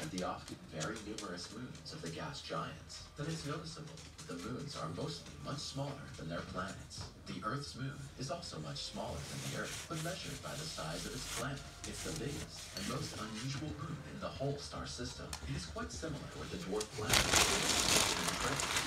and the often very numerous moons of the gas giants, that it's noticeable that the moons are mostly much smaller than their planets. The Earth's moon is also much smaller than the Earth, but measured by the size of its planet, it's the biggest and most unusual moon in the whole star system. It is quite similar with the dwarf planet.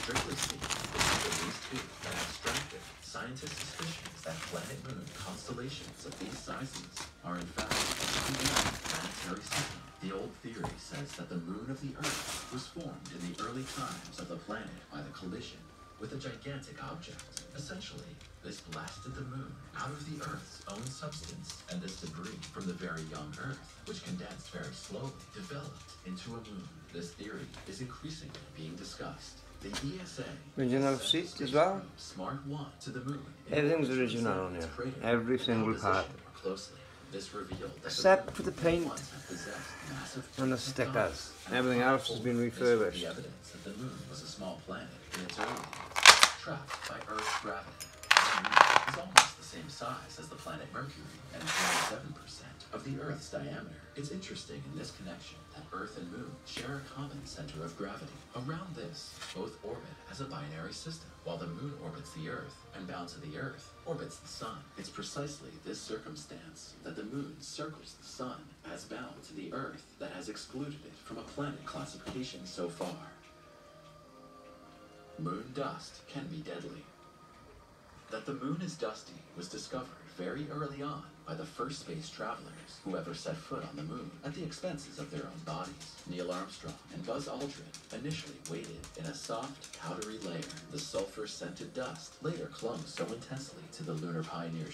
Strictly speaking, it's these two that abstracted scientists' suspicions that planet-moon constellations of these sizes are in fact planetary. The old theory says that the moon of the Earth was formed in the early times of the planet by the collision with a gigantic object. Essentially, this blasted the moon out of the Earth's own substance, and this debris from the very young Earth, which condensed very slowly, developed into a moon. This theory is increasingly being discussed. The ESA Original seat as well? Smart 1 to the moon. Everything's original on here. Every single part. Closely. This revealed Except for the paint and the stickers. Everything else has been refurbished. be evidence that the moon was a small planet in its early trapped by Earth's gravity. The moon is almost the same size as the planet Mercury and 27% of the Earth's diameter. It's interesting in this connection that Earth and Moon share a common center of gravity. Around this, both orbit as a binary system, while the Moon orbits the Earth and bound to the Earth orbits the Sun. It's precisely this circumstance that the circles the Sun as bound to the Earth that has excluded it from a planet classification so far. Moon dust can be deadly. That the moon is dusty was discovered very early on by the first space travelers who ever set foot on the moon at the expenses of their own bodies. Neil Armstrong and Buzz Aldrin initially waited in a soft, powdery layer. The sulfur scented dust later clung so intensely to the lunar pioneer's